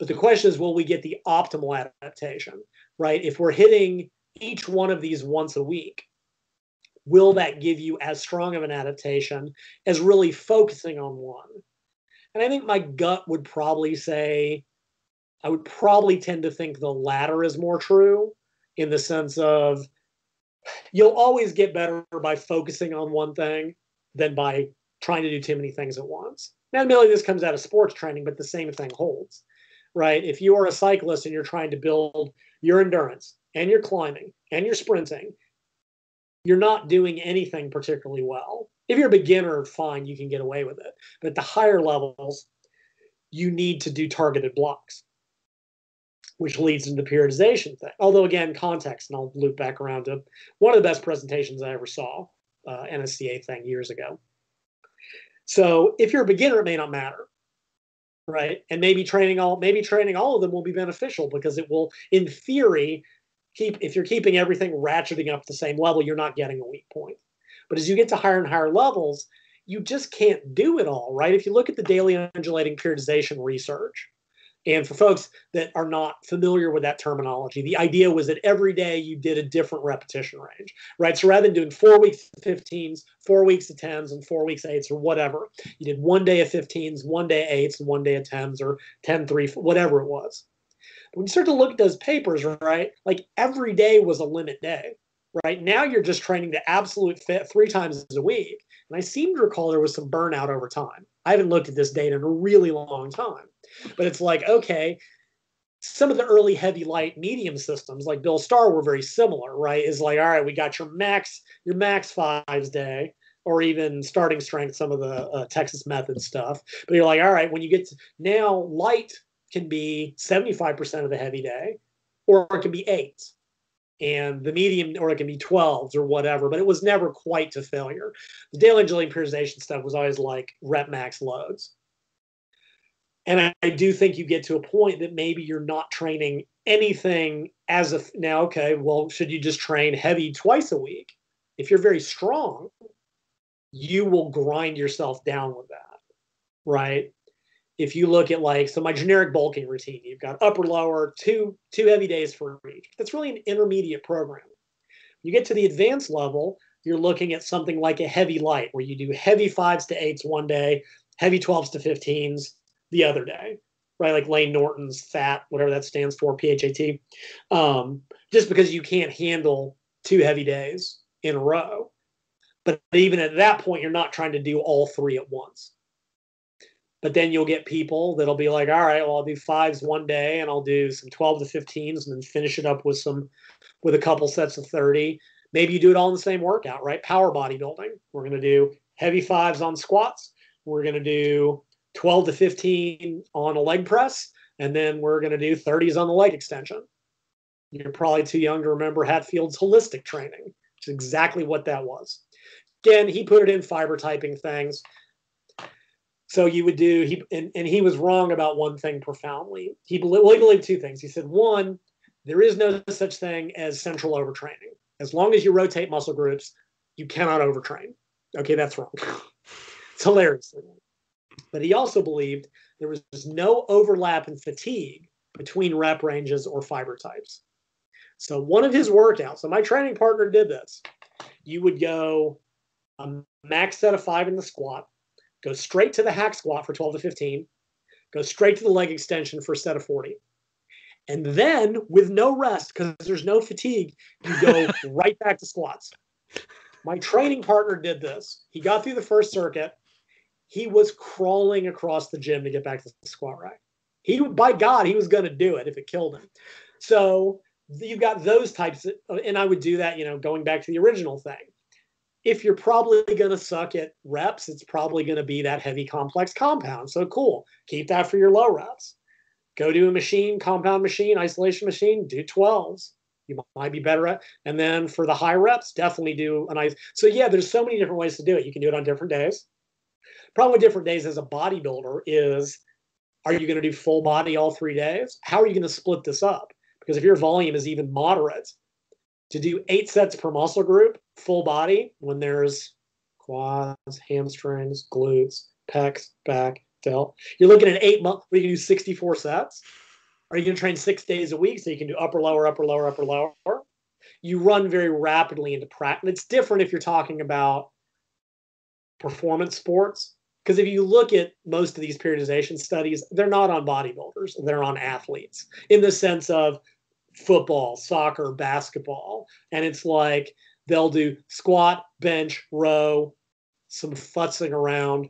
But the question is, will we get the optimal adaptation, right? If we're hitting each one of these once a week, will that give you as strong of an adaptation as really focusing on one? And I think my gut would probably say, I would probably tend to think the latter is more true in the sense of you'll always get better by focusing on one thing than by trying to do too many things at once. Now, admittedly, this comes out of sports training, but the same thing holds, right? If you are a cyclist and you're trying to build your endurance and your climbing and your sprinting, you're not doing anything particularly well. If you're a beginner, fine, you can get away with it. But at the higher levels, you need to do targeted blocks, which leads into the periodization thing. Although, again, context, and I'll loop back around to one of the best presentations I ever saw, uh, NSCA thing years ago. So if you're a beginner, it may not matter, right? And maybe training all maybe training all of them will be beneficial because it will, in theory, keep if you're keeping everything ratcheting up the same level, you're not getting a weak point. But as you get to higher and higher levels, you just can't do it all, right? If you look at the daily undulating periodization research, and for folks that are not familiar with that terminology, the idea was that every day you did a different repetition range, right? So rather than doing four weeks of 15s, four weeks of 10s, and four weeks of 8s, or whatever, you did one day of 15s, one day of 8s, and one day of 10s, or 10, 3, whatever it was. When you start to look at those papers, right, like every day was a limit day, right? Now you're just training the absolute fit three times a week. And I seem to recall there was some burnout over time. I haven't looked at this data in a really long time. But it's like, okay, some of the early heavy light medium systems like Bill Starr were very similar, right? Is like, all right, we got your max, your max fives day, or even starting strength, some of the uh, Texas method stuff. But you're like, all right, when you get to now, light can be 75% of the heavy day, or it can be eight, and the medium, or it can be 12s or whatever, but it was never quite to failure. The daily undulating periodization stuff was always like rep max loads. And I, I, do think you get to a point that maybe you're not training anything as of now. Okay, well, should you just train heavy twice a week? If you're very strong, you will grind yourself down with that, right? If you look at like so my generic bulking routine, you've got upper lower, two two heavy days for each. That's really an intermediate program. You get to the advanced level, you're looking at something like a heavy light, where you do heavy fives to eights one day, heavy 12s to 15s, the other day, right? Like Layne Norton's FAT, whatever that stands for, PHAT. Um, just because you can't handle two heavy days in a row. But even at that point, you're not trying to do all three at once. But then you'll get people that'll be like, all right, well, I'll do fives one day and I'll do some 12 to 15s and then finish it up with some, with a couple sets of 30. Maybe you do it all in the same workout, right? Power bodybuilding. We're going to do heavy fives on squats. We're going to do 12 to 15 on a leg press, and then we're going to do 30s on the leg extension. You're probably too young to remember Hatfield's holistic training, which is exactly what that was. Again, he put it in fiber typing things. So you would do he and, and he was wrong about one thing profoundly. He well, he believed two things. He said one, there is no such thing as central overtraining. As long as you rotate muscle groups, you cannot overtrain. Okay, that's wrong. it's hilarious. But he also believed there was no overlap in fatigue between rep ranges or fiber types. So one of his workouts, so my training partner did this. You would go a max set of five in the squat, go straight to the hack squat for 12 to 15, go straight to the leg extension for a set of 40. And then with no rest, because there's no fatigue, you go right back to squats. My training partner did this. He got through the first circuit he was crawling across the gym to get back to the squat rack. He, by God, he was going to do it if it killed him. So you've got those types, of, and I would do that. You know, going back to the original thing. If you're probably going to suck at reps, it's probably going to be that heavy complex compound. So cool, keep that for your low reps. Go to a machine, compound machine, isolation machine, do 12s you might be better at. And then for the high reps, definitely do an ice. So yeah, there's so many different ways to do it. You can do it on different days. Problem with different days as a bodybuilder is are you going to do full body all three days? How are you going to split this up? Because if your volume is even moderate, to do eight sets per muscle group, full body, when there's quads, hamstrings, glutes, pecs, back, delt, you're looking at eight months where you can do 64 sets. Are you going to train six days a week so you can do upper, lower, upper, lower, upper, lower? You run very rapidly into practice. It's different if you're talking about performance sports. Because if you look at most of these periodization studies, they're not on bodybuilders, they're on athletes in the sense of football, soccer, basketball. And it's like they'll do squat, bench, row, some futzing around,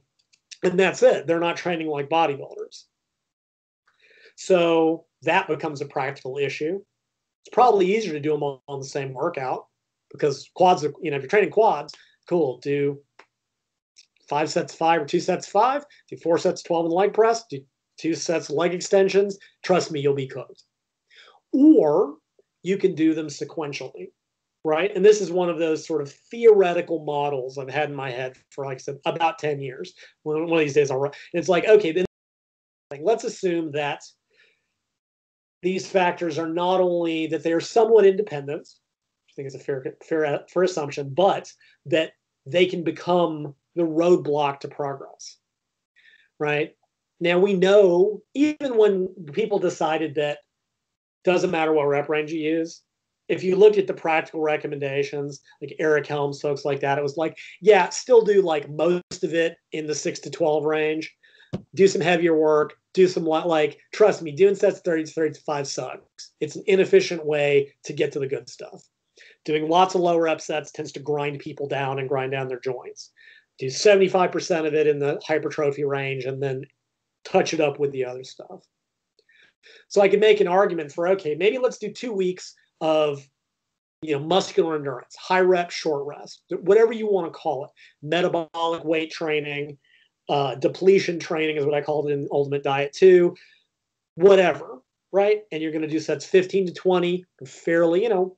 and that's it. They're not training like bodybuilders. So that becomes a practical issue. It's probably easier to do them all on the same workout because quads are, you know, if you're training quads, cool, do five sets five or two sets five, do four sets 12 in leg press, do two sets leg extensions. Trust me, you'll be cooked. Or you can do them sequentially right? And this is one of those sort of theoretical models I've had in my head for, like I said, about 10 years. One, of these days I'll run. It's like, okay, then let's assume that these factors are not only that they are somewhat independent, I think is a fair, fair, fair assumption, but that they can become the roadblock to progress, right? Now we know even when people decided that doesn't matter what rep range you use, if you looked at the practical recommendations, like Eric Helms, folks like that, it was like, yeah, still do like most of it in the six to 12 range. Do some heavier work, do some like, trust me, doing sets 30 to 35 sucks. It's an inefficient way to get to the good stuff. Doing lots of low rep sets tends to grind people down and grind down their joints. Do 75% of it in the hypertrophy range and then touch it up with the other stuff. So I can make an argument for okay, maybe let's do two weeks of you know muscular endurance high rep short rest whatever you want to call it. Metabolic weight training uh, depletion training is what i called it in ultimate diet 2 whatever right? And you're going to do sets 15 to 20 fairly you know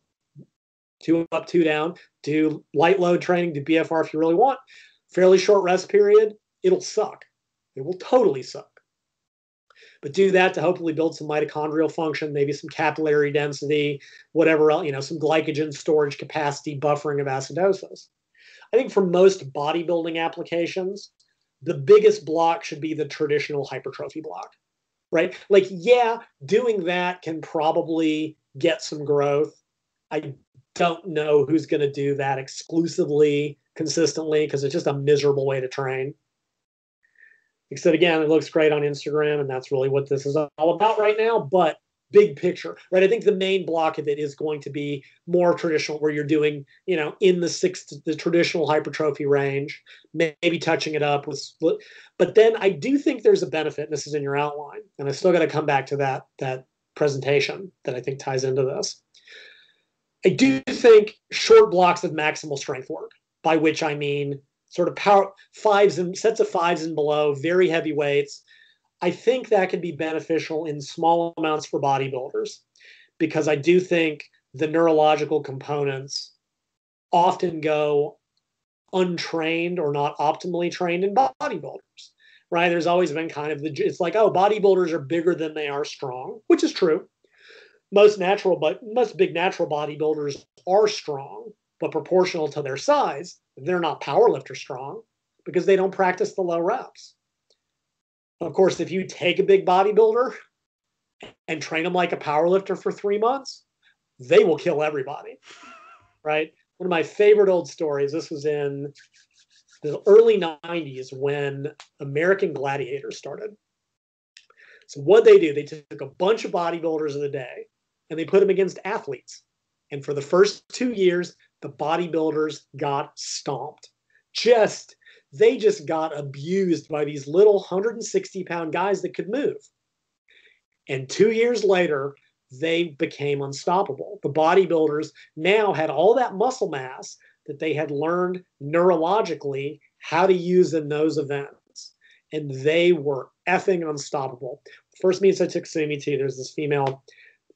two up two down. Do light load training do bfr if you really want. Fairly short rest period it'll suck. It will totally suck but do that to hopefully build some mitochondrial function, maybe some capillary density, whatever else, you know, some glycogen storage capacity, buffering of acidosis. I think for most bodybuilding applications, the biggest block should be the traditional hypertrophy block, right? Like, yeah, doing that can probably get some growth. I don't know who's going to do that exclusively, consistently, because it's just a miserable way to train. Except again, it looks great on Instagram, and that's really what this is all about right now. But big picture, right? I think the main block of it is going to be more traditional, where you're doing, you know, in the six, the traditional hypertrophy range, maybe touching it up with. But then I do think there's a benefit. And this is in your outline, and I still got to come back to that that presentation that I think ties into this. I do think short blocks of maximal strength work, by which I mean sort of power fives and sets of fives and below, very heavy weights. I think that could be beneficial in small amounts for bodybuilders because I do think the neurological components often go untrained or not optimally trained in bodybuilders right? There's always been kind of the it's like oh bodybuilders are bigger than they are strong which is true. Most natural but most big natural bodybuilders are strong but proportional to their size they're not powerlifter strong because they don't practice the low reps. Of course, if you take a big bodybuilder and train them like a powerlifter for three months, they will kill everybody. Right? One of my favorite old stories, this was in the early 90s when American Gladiator started. So, what they do, they took a bunch of bodybuilders of the day and they put them against athletes. And for the first two years, the bodybuilders got stomped. Just, they just got abused by these little 160 pound guys that could move. And two years later, they became unstoppable. The bodybuilders now had all that muscle mass that they had learned neurologically how to use in those events. And they were effing unstoppable. First meets I took Sumi to, there's this female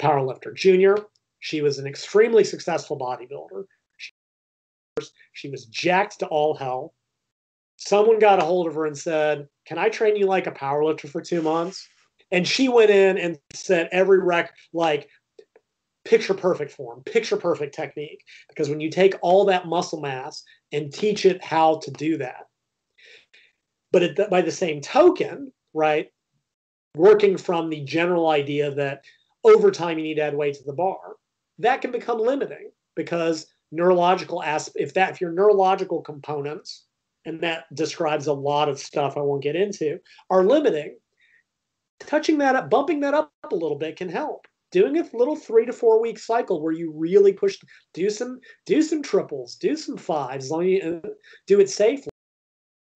powerlifter, junior. She was an extremely successful bodybuilder. She was jacked to all hell. Someone got a hold of her and said, Can I train you like a powerlifter for two months? And she went in and set every rec like picture perfect form, picture perfect technique. Because when you take all that muscle mass and teach it how to do that, but it, by the same token, right, working from the general idea that over time you need to add weight to the bar. That can become limiting because neurological as if that if your neurological components and that describes a lot of stuff I won't get into are limiting touching that up bumping that up a little bit can help. Doing a little three to four week cycle where you really push do some do some triples do some fives as long as you uh, do it safely.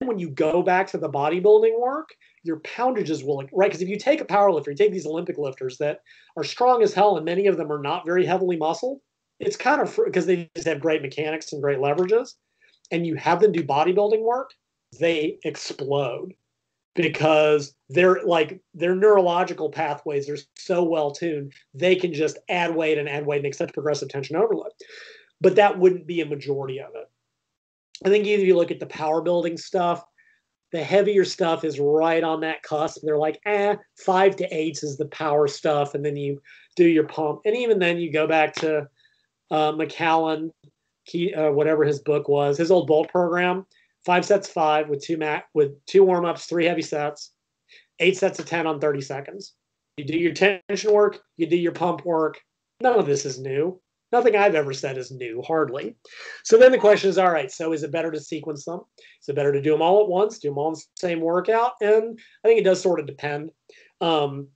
When you go back to the bodybuilding work your poundages will right because if you take a power lifter you take these olympic lifters that are strong as hell and many of them are not very heavily muscled it's kind of because they just have great mechanics and great leverages, and you have them do bodybuilding work, they explode because they're like their neurological pathways are so well tuned they can just add weight and add weight and such progressive tension overload. But that wouldn't be a majority of it. I think even if you look at the power building stuff the heavier stuff is right on that cusp. They're like eh five to eight is the power stuff and then you do your pump. And even then you go back to uh, McCallum, key, uh, whatever his book was, his old bolt program, five sets five with two mat with two warm ups, three heavy sets, eight sets of ten on thirty seconds. You do your tension work, you do your pump work. None of this is new. Nothing I've ever said is new, hardly. So then the question is, all right, so is it better to sequence them? Is it better to do them all at once, do them all in the same workout? And I think it does sort of depend. Um,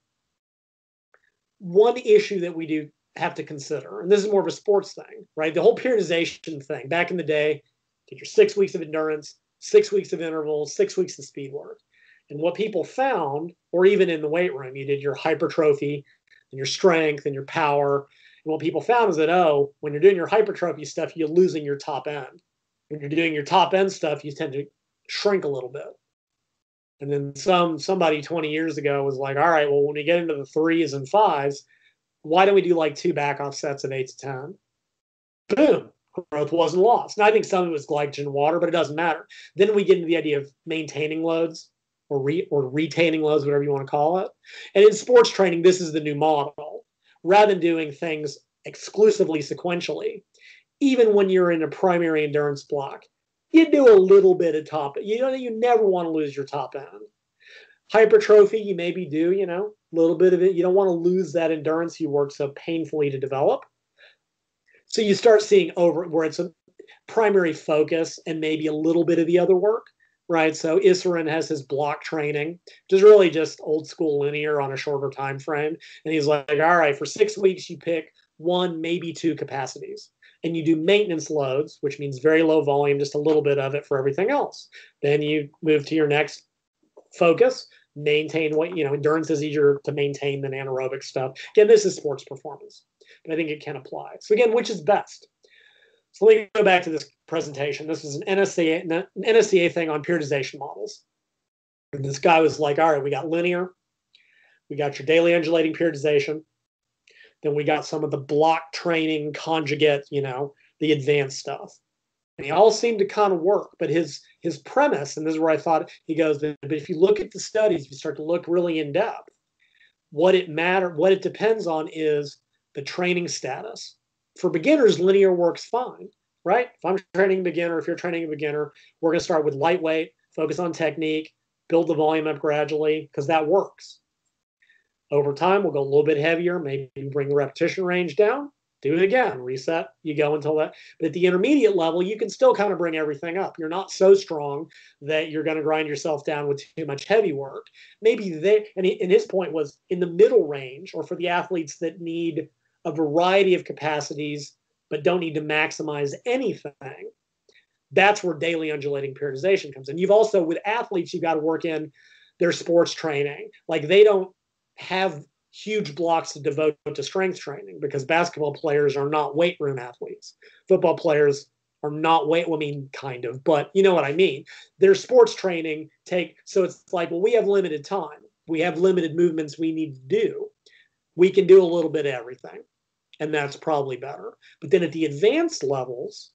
one issue that we do have to consider. And this is more of a sports thing, right? The whole periodization thing. Back in the day, did your six weeks of endurance, six weeks of intervals, six weeks of speed work. And what people found, or even in the weight room, you did your hypertrophy and your strength and your power. And what people found is that, oh, when you're doing your hypertrophy stuff, you're losing your top end. When you're doing your top end stuff, you tend to shrink a little bit. And then some somebody 20 years ago was like, all right, well, when we get into the threes and fives, why don't we do like two back off sets of eight to 10? Boom, growth wasn't lost. Now, I think some of it was glycogen water, but it doesn't matter. Then we get into the idea of maintaining loads or, re, or retaining loads, whatever you want to call it. And in sports training, this is the new model. Rather than doing things exclusively sequentially, even when you're in a primary endurance block, you do a little bit of top. You know, you never want to lose your top end. Hypertrophy, you maybe do, you know, little bit of it. You don't want to lose that endurance you worked so painfully to develop. So you start seeing over where it's a primary focus and maybe a little bit of the other work, right? So Issurin has his block training, which is really just old school linear on a shorter time frame. And he's like, all right, for six weeks you pick one, maybe two capacities. And you do maintenance loads, which means very low volume, just a little bit of it for everything else. Then you move to your next focus, maintain what you know endurance is easier to maintain than anaerobic stuff. Again this is sports performance but i think it can apply. So again which is best? So let me go back to this presentation. This is an nsca an nsca thing on periodization models. And this guy was like all right we got linear we got your daily undulating periodization then we got some of the block training conjugate you know the advanced stuff they all seem to kind of work but his his premise and this is where i thought he goes but if you look at the studies if you start to look really in depth what it matter what it depends on is the training status. For beginners linear works fine right? If i'm training a beginner if you're training a beginner we're going to start with lightweight focus on technique build the volume up gradually because that works. Over time we'll go a little bit heavier maybe bring the repetition range down do it again, reset, you go until that. But at the intermediate level, you can still kind of bring everything up. You're not so strong that you're going to grind yourself down with too much heavy work. Maybe they, and, he, and his point was in the middle range, or for the athletes that need a variety of capacities but don't need to maximize anything. That's where daily undulating periodization comes in. You've also, with athletes, you've got to work in their sports training. Like they don't have huge blocks to devote to strength training because basketball players are not weight room athletes. Football players are not weight, I mean, kind of, but you know what I mean. Their sports training take, so it's like, well, we have limited time. We have limited movements we need to do. We can do a little bit of everything, and that's probably better. But then at the advanced levels,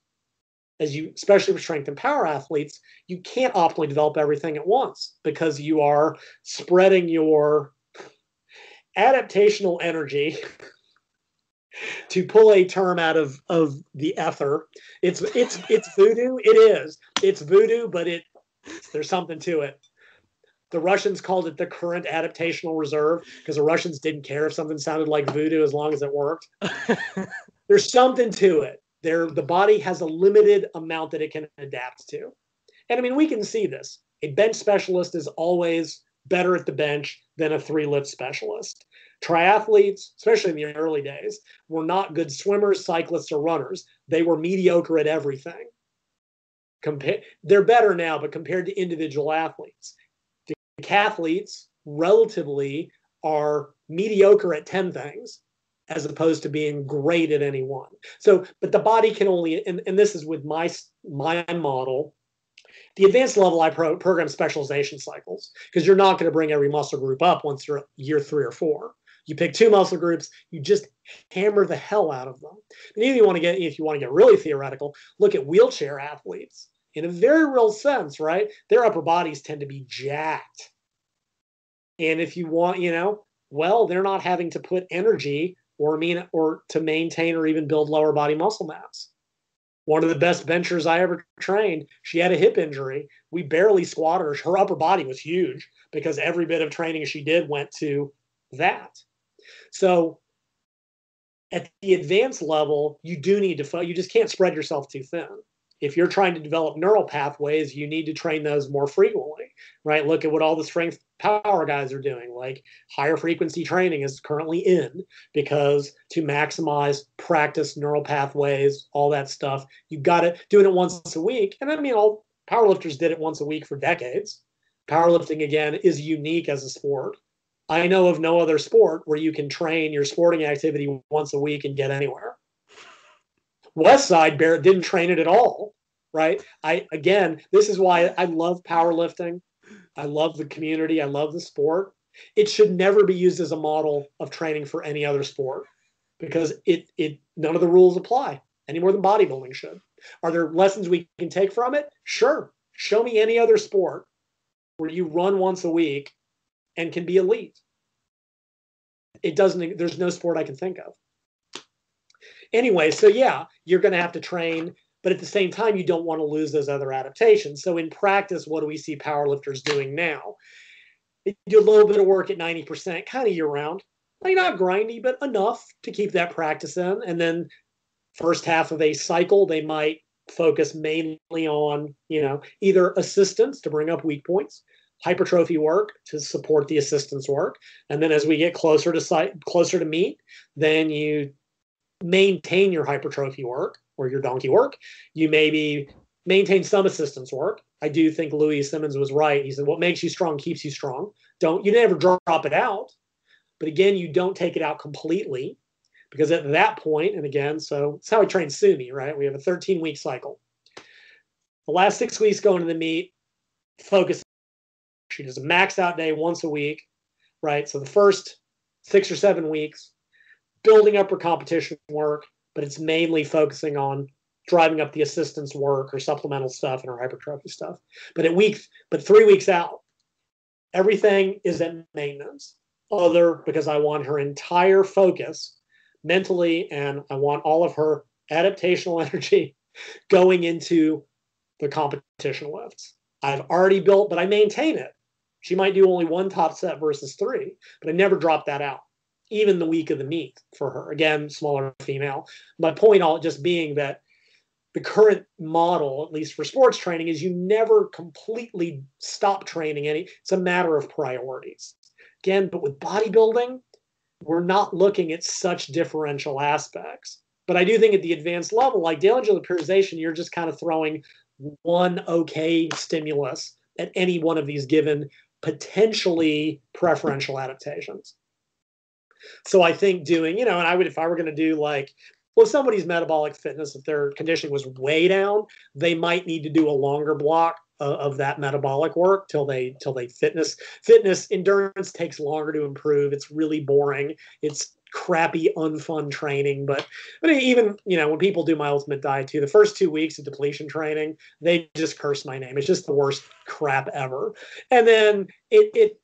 as you, especially for strength and power athletes, you can't optimally develop everything at once because you are spreading your adaptational energy to pull a term out of of the ether it's it's it's voodoo it is it's voodoo but it there's something to it The Russians called it the current adaptational reserve because the Russians didn't care if something sounded like voodoo as long as it worked. There's something to it. There, the body has a limited amount that it can adapt to. And I mean, we can see this. A bench specialist is always better at the bench than a three lift specialist. Triathletes, especially in the early days, were not good swimmers, cyclists, or runners. They were mediocre at everything. Compa- they're better now, but compared to individual athletes, decathletes relatively are mediocre at 10 things as opposed to being great at any one. So, but the body can only, and, and this is with my my model, the advanced level I pro, program specialization cycles because you're not going to bring every muscle group up once you're year three or four. You pick two muscle groups, you just hammer the hell out of them. And if you want to get, if you want to get really theoretical, look at wheelchair athletes in a very real sense, right? Their upper bodies tend to be jacked. And if you want, you know, well, they're not having to put energy or mean or to maintain or even build lower body muscle mass. One of the best benchers I ever trained, she had a hip injury. We barely squatted her. Her upper body was huge because every bit of training she did went to that. So at the advanced level, you do need to, you just can't spread yourself too thin if you're trying to develop neural pathways, you need to train those more frequently, right? Look at what all the strength power guys are doing. Like higher frequency training is currently in because to maximize practice neural pathways, all that stuff, you've got to doing it once a week. And I mean, all powerlifters did it once a week for decades. Powerlifting again is unique as a sport. I know of no other sport where you can train your sporting activity once a week and get anywhere. West Side Barbell didn't train it at all, right? I again, this is why I love powerlifting. I love the community. I love the sport. It should never be used as a model of training for any other sport because it it none of the rules apply any more than bodybuilding should. Are there lessons we can take from it? Sure. Show me any other sport where you run once a week and can be elite. It doesn't there's no sport I can think of anyway, so yeah, you're going to have to train, but at the same time, you don't want to lose those other adaptations. So in practice, what do we see powerlifters doing now? They do a little bit of work at 90%, kind of year round. Like not grindy, but enough to keep that practice in. And then first half of a cycle, they might focus mainly on, you know, either assistance to bring up weak points, hypertrophy work to support the assistance work, and then as we get closer to site, closer to meet, then you maintain your hypertrophy work or your donkey work. You maybe maintain some assistance work. I do think Louie Simmons was right. He said, "What makes you strong keeps you strong." Don't you never drop it out, but again, you don't take it out completely because at that point, and again, so it's how I train Sumi, right? We have a 13 week cycle. The last six weeks going to the meet, focus. She does a max out day once a week, right? So the first six or seven weeks, building up her competition work, but it's mainly focusing on driving up the assistance work or supplemental stuff and her hypertrophy stuff. But at week, but three weeks out, everything is at maintenance. Other because I want her entire focus mentally, and I want all of her adaptational energy going into the competition lifts. I've already built, but I maintain it. She might do only one top set versus three, but I never drop that out even the week of the meet for her. Again, smaller female. My point all just being that the current model, at least for sports training, is you never completely stop training any. It's a matter of priorities. Again, but with bodybuilding, we're not looking at such differential aspects. But I do think at the advanced level, like dihedral periodization, you're just kind of throwing one okay stimulus at any one of these given potentially preferential adaptations. So I think doing, you know, and I would, if I were going to do like, well, if somebody's metabolic fitness, if their conditioning was way down, they might need to do a longer block of, of that metabolic work till they till they fitness fitness endurance takes longer to improve. It's really boring. It's crappy, unfun training. But but even you know when people do my ultimate diet too, the first two weeks of depletion training, they just curse my name. It's just the worst crap ever. And then it it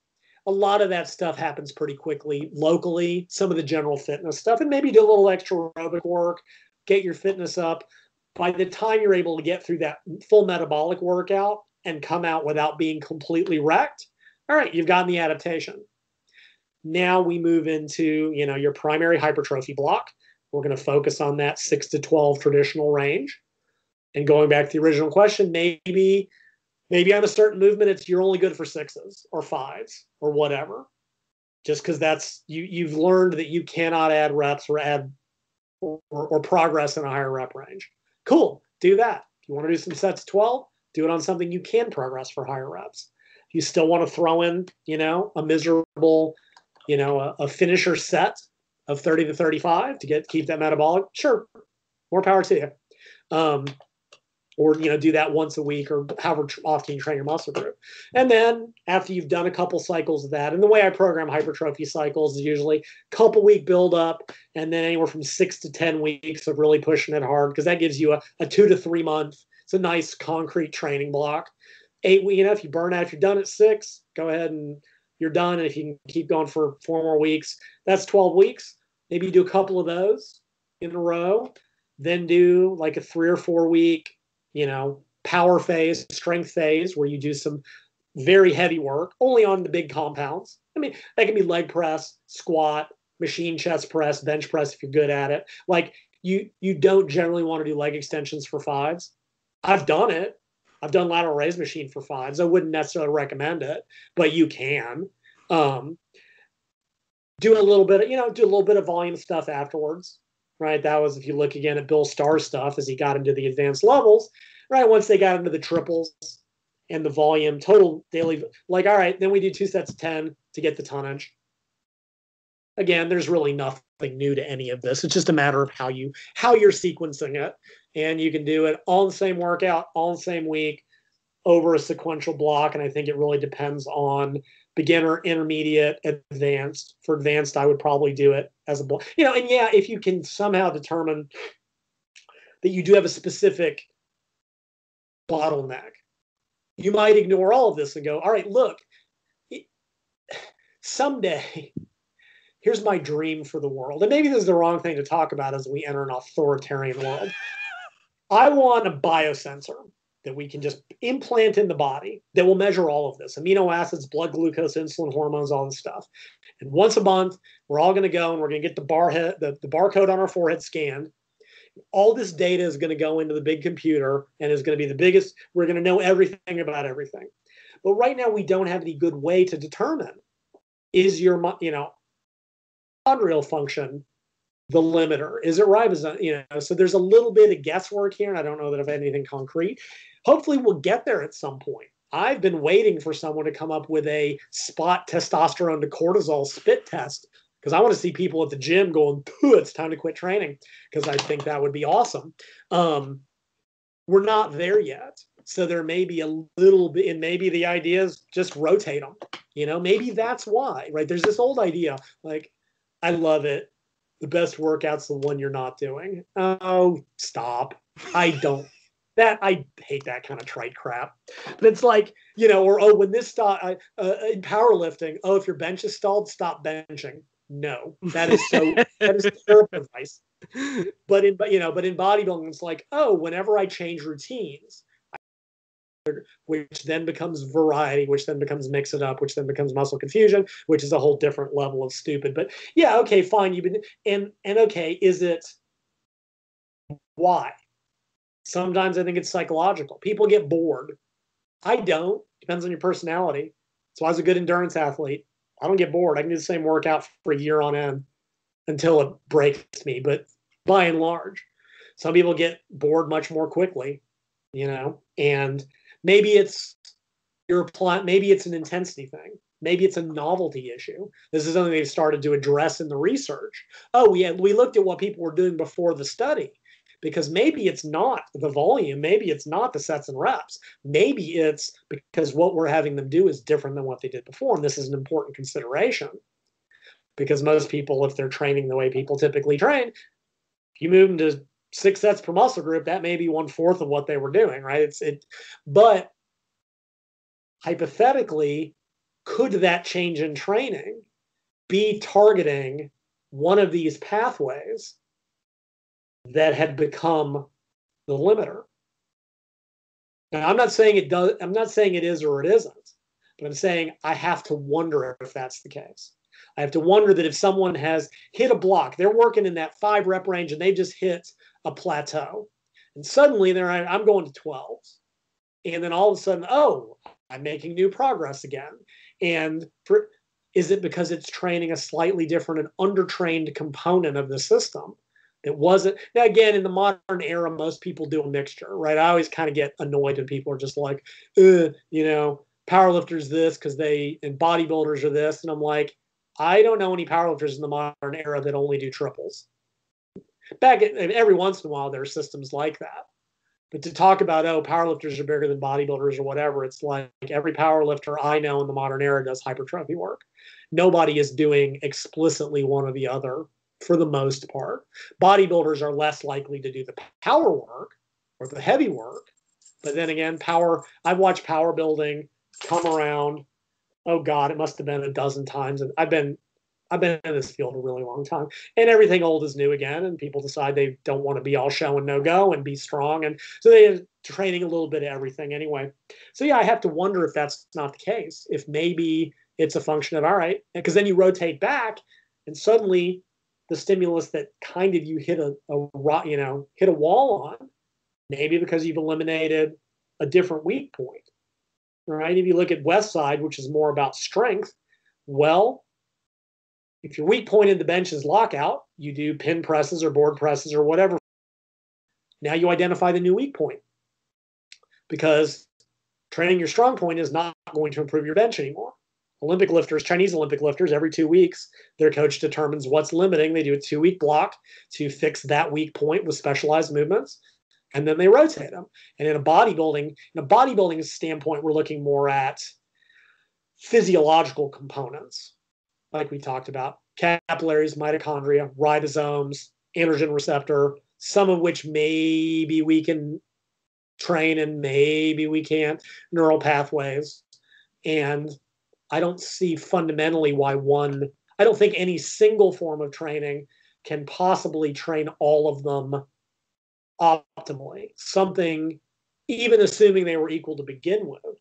a lot of that stuff happens pretty quickly locally, some of the general fitness stuff, and maybe do a little extra aerobic work, get your fitness up. By the time you're able to get through that full metabolic workout and come out without being completely wrecked, All right, you've gotten the adaptation. Now we move into, you know, your primary hypertrophy block. We're going to focus on that 6 to 12 traditional range. And going back to the original question, maybe maybe on a certain movement it's you're only good for sixes or fives or whatever. Just because that's you you've learned that you cannot add reps or add or, or progress in a higher rep range. Cool, do that. If you want to do some sets 12, do it on something you can progress for higher reps. If you still want to throw in, you know, a miserable, you know, a, a finisher set of 30 to 35 to get keep that metabolic, sure, more power to you. Um, or you know do that once a week or however often you train your muscle group. And then after you've done a couple cycles of that and the way i program hypertrophy cycles is usually couple week build up and then anywhere from six to ten weeks of really pushing it hard because that gives you a, a two to three month it's a nice concrete training block. Eight you know if you burn out if you're done at six go ahead and you're done. And if you can keep going for four more weeks that's 12 weeks. Maybe you do a couple of those in a row then do like a three or four week you know, power phase, strength phase, where you do some very heavy work only on the big compounds. I mean, that can be leg press, squat, machine chest press, bench press if you're good at it. Like you you don't generally want to do leg extensions for fives. I've done it. I've done lateral raise machine for fives. I wouldn't necessarily recommend it, but you can. Um, do a little bit of, you know, do a little bit of volume stuff afterwards right? That was if you look again at Bill Starr stuff as he got into the advanced levels, right? Once they got into the triples and the volume, total daily, like, all right, then we do two sets of 10 to get the tonnage. Again, there's really nothing new to any of this. It's just a matter of how you how you're sequencing it. And you can do it all the same workout, all the same week, over a sequential block. And I think it really depends on beginner, intermediate, advanced. For advanced, I would probably do it as a. You know, and yeah, if you can somehow determine that you do have a specific bottleneck, you might ignore all of this and go, all right, look, someday, here's my dream for the world. And maybe this is the wrong thing to talk about as we enter an authoritarian world. I want a biosensor that we can just implant in the body that will measure all of this amino acids, blood glucose, insulin, hormones, all this stuff. And once a month, we're all going to go and we're going to get the bar head, the, the barcode on our forehead scanned. All this data is going to go into the big computer and is going to be the biggest. We're going to know everything about everything. But right now, we don't have any good way to determine is your, you know, mitochondrial function the limiter? Is it ribosome? You know, so there's a little bit of guesswork here, and I don't know that I've had anything concrete hopefully we'll get there at some point. I've been waiting for someone to come up with a spot testosterone to cortisol spit test because I want to see people at the gym going, it's time to quit training because I think that would be awesome. Um, we're not there yet. So there may be a little bit, and maybe the idea is just rotate them. You know, maybe that's why, right? There's this old idea like, I love it. The best workout's the one you're not doing. Oh, stop. I don't that I hate that kind of trite crap. But it's like you know, or oh, when this stop uh, uh, in powerlifting, oh, if your bench is stalled, stop benching. No, that is so that is terrible advice. But in but you know, but in bodybuilding, it's like oh, whenever I change routines, which then becomes variety, which then becomes mix it up, which then becomes muscle confusion, which is a whole different level of stupid. But yeah, okay, fine. You've been and and okay, is it why? Sometimes I think it's psychological. People get bored. I don't. Depends on your personality. So I was a good endurance athlete. I don't get bored. I can do the same workout for a year on end until it breaks me. But by and large, some people get bored much more quickly, you know, and maybe it's your plan, maybe it's an intensity thing. Maybe it's a novelty issue. This is something they've started to address in the research. Oh, we had, we looked at what people were doing before the study because maybe it's not the volume, maybe it's not the sets and reps, maybe it's because what we're having them do is different than what they did before. And this is an important consideration because most people, if they're training the way people typically train, you move them to six sets per muscle group, that may be one fourth of what they were doing, right? It's it, but hypothetically, could that change in training be targeting one of these pathways that had become the limiter. Now, I'm not saying it does. I'm not saying it is or it isn't. But I'm saying I have to wonder if that's the case. I have to wonder that if someone has hit a block, they're working in that five rep range and they've just hit a plateau. And suddenly they're I'm going to 12s. And then all of a sudden, oh, I'm making new progress again. And for, is it because it's training a slightly different and undertrained component of the system? It wasn't. Now, again, in the modern era, most people do a mixture, right? I always kind of get annoyed when people are just like, you know, powerlifters this because they, and bodybuilders are this. And I'm like, I don't know any powerlifters in the modern era that only do triples. Back at, every once in a while, there are systems like that. But to talk about, oh, powerlifters are bigger than bodybuilders or whatever, it's like every powerlifter I know in the modern era does hypertrophy work. Nobody is doing explicitly one or the other for the most part. Bodybuilders are less likely to do the power work or the heavy work. But then again, power, I've watched power building come around. Oh God, it must have been a dozen times. And I've been I've been in this field a really long time. And everything old is new again. And people decide they don't want to be all show and no go and be strong. And so they are training a little bit of everything anyway. So yeah, I have to wonder if that's not the case. If maybe it's a function of all right, because then you rotate back and suddenly the stimulus that kind of you hit a, a you know hit a wall on maybe because you've eliminated a different weak point right? If you look at west side which is more about strength well if your weak point in the bench is lockout you do pin presses or board presses or whatever. Now you identify the new weak point because training your strong point is not going to improve your bench anymore Olympic lifters, Chinese Olympic lifters, every two weeks, their coach determines what's limiting. They do a two week block to fix that weak point with specialized movements, and then they rotate them. And in a bodybuilding, in a bodybuilding standpoint, we're looking more at physiological components, like we talked about capillaries, mitochondria, ribosomes, androgen receptor, some of which maybe we can train and maybe we can't, neural pathways. And I don't see fundamentally why one, I don't think any single form of training can possibly train all of them optimally. Something, even assuming they were equal to begin with,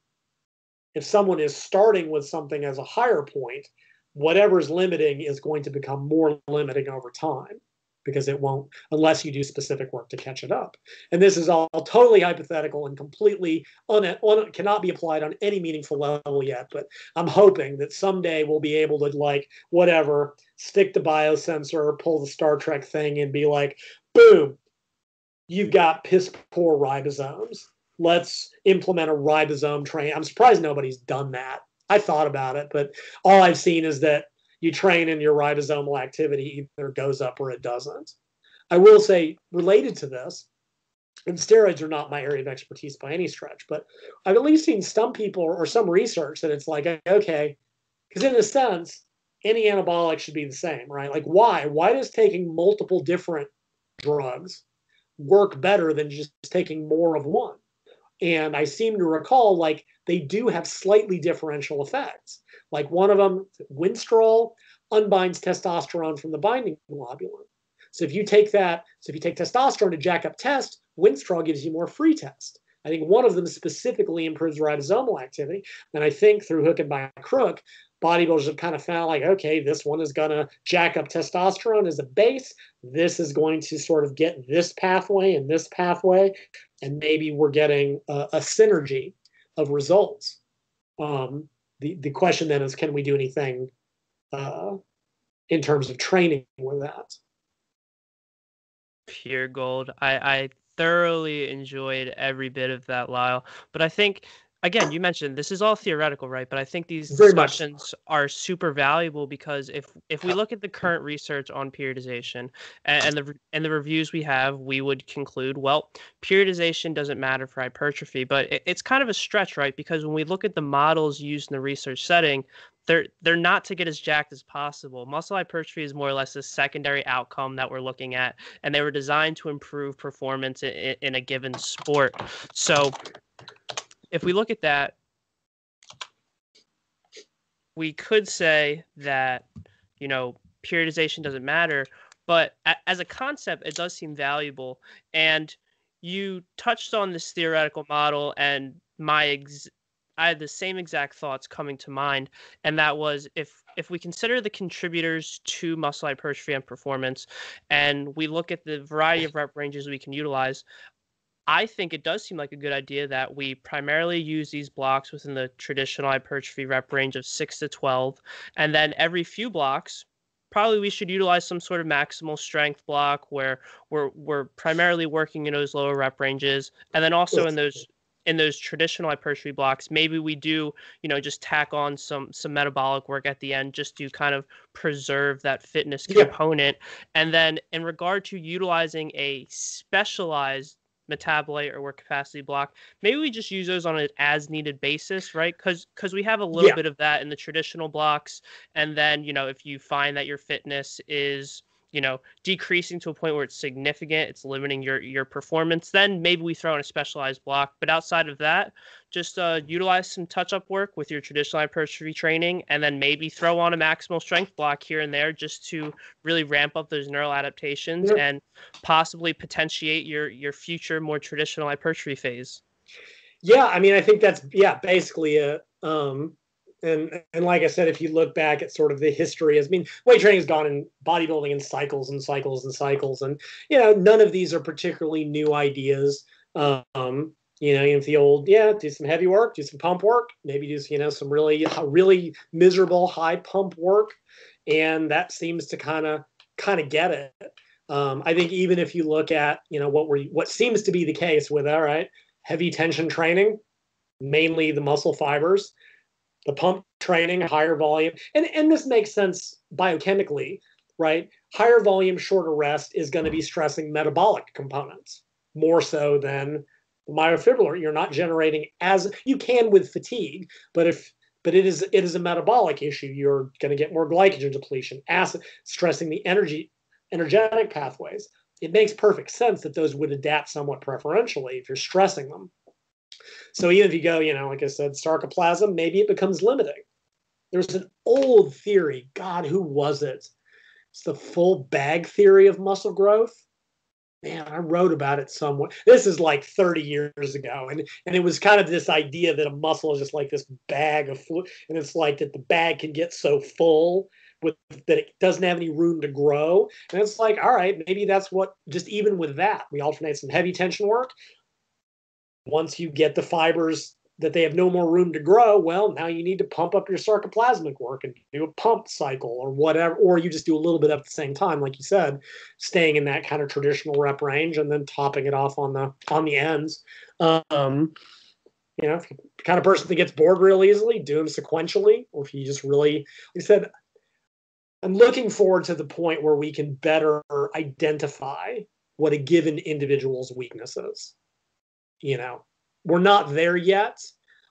if someone is starting with something as a higher point, whatever's limiting is going to become more limiting over time because it won't unless you do specific work to catch it up. And this is all totally hypothetical and completely un, un, cannot be applied on any meaningful level yet. But I'm hoping that someday we'll be able to like whatever stick the biosensor, pull the Star Trek thing, and be like, boom, you've got piss poor ribosomes. Let's implement a ribosome train. I'm surprised nobody's done that. I thought about it, but all I've seen is that you train and your ribosomal activity either goes up or it doesn't. I will say, related to this, and steroids are not my area of expertise by any stretch, but I've at least seen some people or some research that it's like, okay, because in a sense, any anabolic should be the same, right? Like, why? Why does taking multiple different drugs work better than just taking more of one? And I seem to recall like they do have slightly differential effects. Like one of them, Winstrol, unbinds testosterone from the binding globulin. So if you take that, so if you take testosterone to jack up test, Winstrol gives you more free test. I think one of them specifically improves ribosomal activity. And I think through hook and by crook, bodybuilders have kind of found like, okay, this one is going to jack up testosterone as a base. This is going to sort of get this pathway and this pathway. And maybe we're getting a, a synergy of results. Um, the, the question then is, can we do anything uh, in terms of training with that? Pure gold. I, I thoroughly enjoyed every bit of that, Lyle. But I think again, you mentioned this is all theoretical, right? But I think these Very discussions are super valuable because if if we look at the current research on periodization and, and, the and the reviews we have, we would conclude, well, periodization doesn't matter for hypertrophy, but it, it's kind of a stretch, right? Because when we look at the models used in the research setting, they're they're not to get as jacked as possible. Muscle hypertrophy is more or less a secondary outcome that we're looking at, and they were designed to improve performance in, in a given sport. So if we look at that, we could say that, you know, periodization doesn't matter, but a- as a concept, it does seem valuable. And you touched on this theoretical model and my ex- I had the same exact thoughts coming to mind, and that was if if we consider the contributors to muscle hypertrophy and performance, and we look at the variety of rep ranges we can utilize, I think it does seem like a good idea that we primarily use these blocks within the traditional hypertrophy rep range of six to twelve, and then every few blocks probably we should utilize some sort of maximal strength block where we're we're primarily working in those lower rep ranges. And then also in those in those traditional hypertrophy blocks maybe we do you know just tack on some some metabolic work at the end just to kind of preserve that fitness component. And then in regard to utilizing a specialized metabolite or work capacity block maybe we just use those on an as needed basis right because because we have a little yeah. bit of that in the traditional blocks and then you know if you find that your fitness is you know decreasing to a point where it's significant it's limiting your your performance then maybe we throw in a specialized block but outside of that just uh, utilize some touch up work with your traditional hypertrophy training and then maybe throw on a maximal strength block here and there just to really ramp up those neural adaptations yeah. and possibly potentiate your your future more traditional hypertrophy phase yeah i mean i think that's yeah basically a um and and like I said, if you look back at sort of the history, I mean, weight training has gone in bodybuilding in cycles and cycles and cycles, and you know, none of these are particularly new ideas. Um, you know, if the old, yeah, do some heavy work, do some pump work, maybe do you know some really really miserable high pump work, and that seems to kind of kind of get it. Um, I think even if you look at you know what we what seems to be the case with all right heavy tension training, mainly the muscle fibers the pump training, higher volume. And, and this makes sense biochemically, right? Higher volume, shorter rest is going to be stressing metabolic components more so than myofibrillar. You're not generating as you can with fatigue, but if but it is it is a metabolic issue. You're going to get more glycogen depletion, acid stressing the energy energetic pathways. It makes perfect sense that those would adapt somewhat preferentially if you're stressing them. So even if you go, you know, like I said, sarcoplasm, maybe it becomes limiting. There's an old theory. God, who was it? It's the full bag theory of muscle growth. Man, I wrote about it somewhere. This is like 30 years ago. And, and it was kind of this idea that a muscle is just like this bag of fluid. And it's like that the bag can get so full with that it doesn't have any room to grow. And it's like, all right, maybe that's what just even with that, we alternate some heavy tension work once you get the fibers that they have no more room to grow, well, now you need to pump up your sarcoplasmic work and do a pump cycle or whatever, or you just do a little bit at the same time, like you said, staying in that kind of traditional rep range and then topping it off on the on the ends. Um, you know, kind of person that gets bored real easily, do them sequentially, or if you just really, like I said, I'm looking forward to the point where we can better identify what a given individual's weakness is you know, we're not there yet.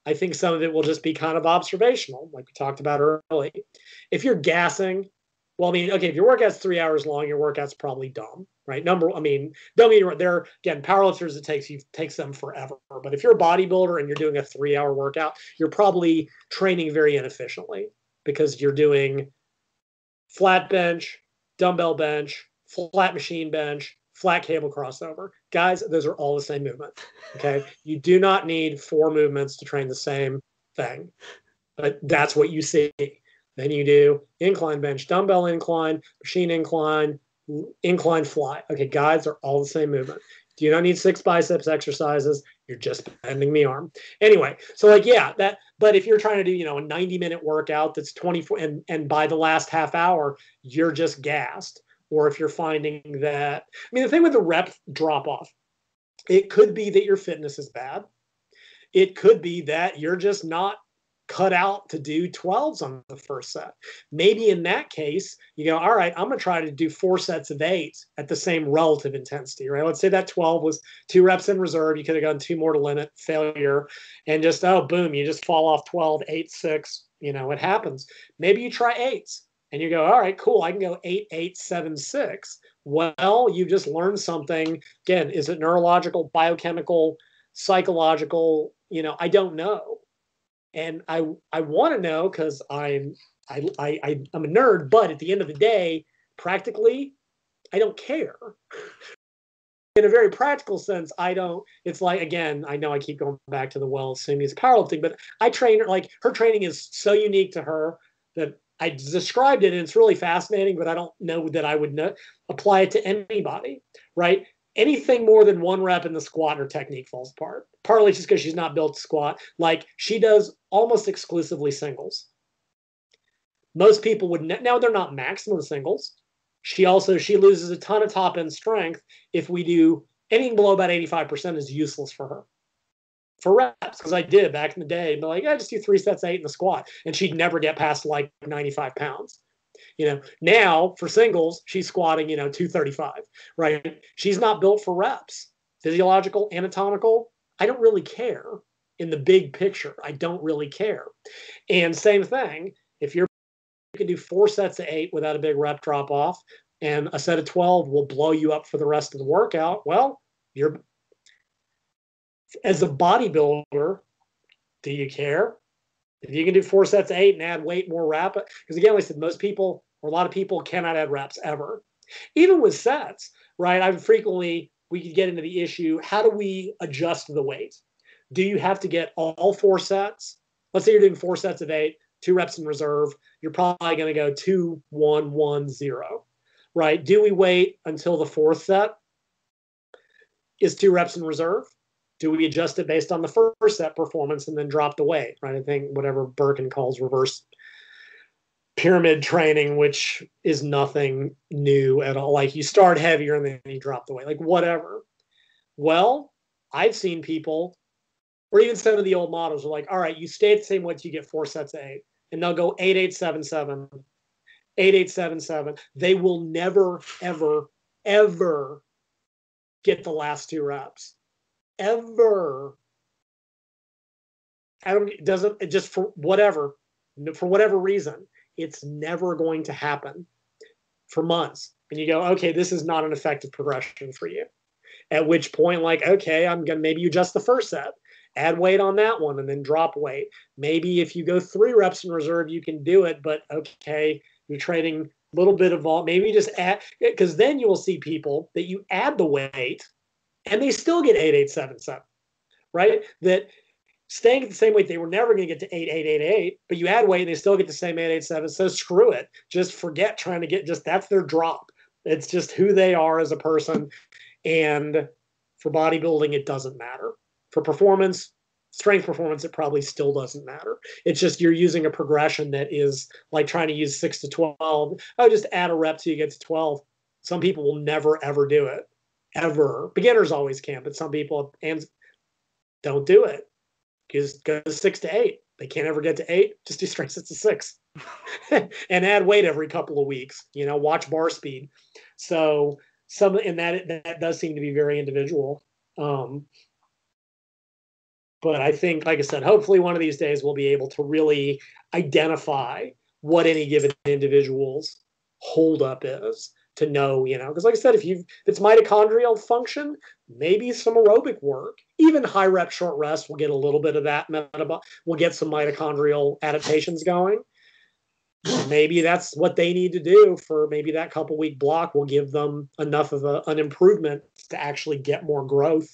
I think some of it will just be kind of observational, like we talked about early. If you're gassing, well, I mean, okay, if your workout's three hours long, your workout's probably dumb, right? Number, I mean, don't mean there again, powerlifters it takes you takes them forever. But if you're a bodybuilder and you're doing a three hour workout, you're probably training very inefficiently because you're doing flat bench, dumbbell bench, flat machine bench, flat cable crossover. Guys, those are all the same movement. Okay. you do not need four movements to train the same thing, but that's what you see. Then you do incline bench, dumbbell incline, machine incline, incline fly. Okay, guys are all the same movement. Do you not need six biceps exercises? You're just bending the arm. Anyway, so like, yeah, that, but if you're trying to do, you know, a 90 minute workout that's 24 and, and by the last half hour, you're just gassed or if you're finding that i mean the thing with the rep drop off it could be that your fitness is bad. It could be that you're just not cut out to do 12s on the first set. Maybe in that case you go all right i'm going to try to do four sets of eight at the same relative intensity right? Let's say that 12 was two reps in reserve. You could have gone two more to limit failure and just oh boom you just fall off 12 8 6 you know it happens. Maybe you try eights and you go, all right, cool, I can go 8876. Well, you just learned something. Again, is it neurological, biochemical, psychological? You know, I don't know. And I I want to know because I'm I, I I'm a nerd, but at the end of the day, practically, I don't care. in a very practical sense, I don't. It's like again, I know I keep going back to the well, same as powerlifting, but I train her like her training is so unique to her that I described it and it's really fascinating, but I don't know that I would know, apply it to anybody, right? Anything more than one rep in the squat, her technique falls apart. Partly just because she's not built to squat. Like she does almost exclusively singles. Most people would ne- now they're not maximum singles, she also she loses a ton of top end strength if we do anything below about 85% is useless for her. For reps, because I did back in the day, but like, I just do three sets of eight in the squat, and she'd never get past like 95 pounds. You know, now for singles, she's squatting, you know, 235, right? She's not built for reps. Physiological, anatomical, I don't really care in the big picture. I don't really care. And same thing, if you're you can do four sets of eight without a big rep drop off, and a set of 12 will blow you up for the rest of the workout. Well, you're as a bodybuilder, do you care? If you can do four sets of eight and add weight more rapid, because again, like I said, most people or a lot of people cannot add reps ever. Even with sets, right? I frequently we could get into the issue: how do we adjust the weight? Do you have to get all four sets? Let's say you're doing four sets of eight two reps in reserve, you're probably going to go two, one, one, zero, right? Do we wait until the fourth set is two reps in reserve? Do we adjust it based on the first set performance and then drop the weight, right? I think whatever Berkhan calls reverse pyramid training, which is nothing new at all. Like you start heavier and then you drop the weight, like whatever. Well, I've seen people, or even some of the old models are like, all right, you stay at the same weight, you get four sets of eight and they'll go 8877, 8877. They will never, ever, ever get the last two reps. Ever. I don't, it doesn't, it just for whatever, for whatever reason, it's never going to happen for months. And you go, okay, this is not an effective progression for you. At which point, like, okay, I'm going to maybe you adjust the first set add weight on that one and then drop weight. Maybe if you go three reps in reserve, you can do it, but okay, you're trading a little bit of all, maybe just add, because then you will see people that you add the weight and they still get 8877, right? That staying at the same weight, they were never going to get to 8888, but you add weight and they still get the same 887. So screw it. Just forget trying to get, just that's their drop. It's just who they are as a person. And for bodybuilding, it doesn't matter. For performance, strength performance, it probably still doesn't matter. It's just you're using a progression that is like trying to use six to 12. Oh, just add a rep till you get to 12. Some people will never, ever do it. Ever. Beginners always can, but some people and don't do it. Just go to six to eight. They can't ever get to eight. Just do strength sets to six. and add weight every couple of weeks. You know, watch bar speed. So some and that that does seem to be very individual. Um, but I think, like I said, hopefully one of these days we'll be able to really identify what any given individual's holdup is to know, you know, because like I said, if you if it's mitochondrial function, maybe some aerobic work, even high rep short rest will get a little bit of that metabol will get some mitochondrial adaptations going. Maybe that's what they need to do for maybe that couple week block will give them enough of a, an improvement to actually get more growth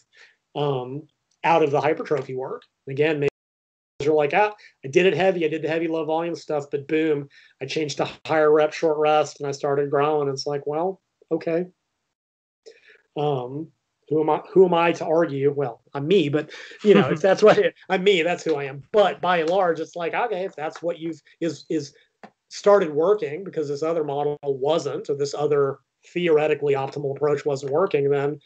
um, out of the hypertrophy work. Again, maybe you're like, ah, I did it heavy. I did the heavy low volume stuff, but boom, I changed to higher rep, short rest, and I started growing. It's like, well, okay. Um, who am I? Who am I to argue? Well, I'm me, but you know, if that's what I'm me, that's who I am. But by and large, it's like, okay, if that's what you've is is started working because this other model wasn't, or this other theoretically optimal approach wasn't working, then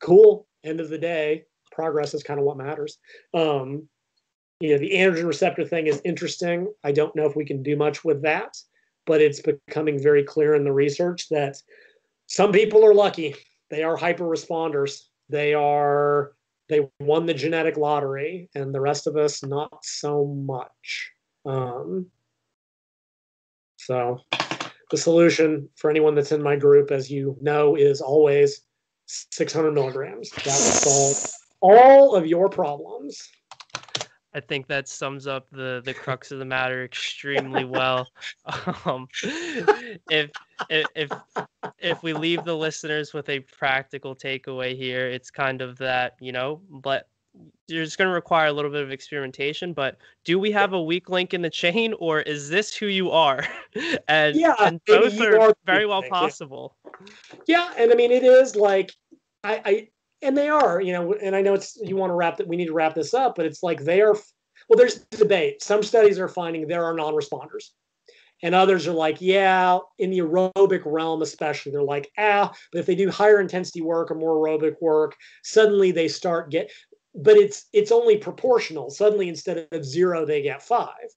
cool. End of the day, progress is kind of what matters. Um, you know, the androgen receptor thing is interesting. I don't know if we can do much with that, but it's becoming very clear in the research that some people are lucky. They are hyper responders. They are they won the genetic lottery, and the rest of us not so much. Um, so the solution for anyone that's in my group, as you know, is always 600 milligrams. That will solve all of your problems. I think that sums up the the crux of the matter extremely well. Um, if if if we leave the listeners with a practical takeaway here, it's kind of that you know, but you're just going to require a little bit of experimentation. But do we have a weak link in the chain, or is this who you are? and yeah, and both are, are very well possible. Yeah. yeah, and I mean it is like I, I and they are, you know, and I know it's you want to wrap that we need to wrap this up, but it's like they are. Well, there's debate. Some studies are finding there are non-responders, and others are like, yeah, in the aerobic realm especially, they're like, ah, but if they do higher intensity work or more aerobic work, suddenly they start get. But it's it's only proportional. Suddenly, instead of zero, they get five.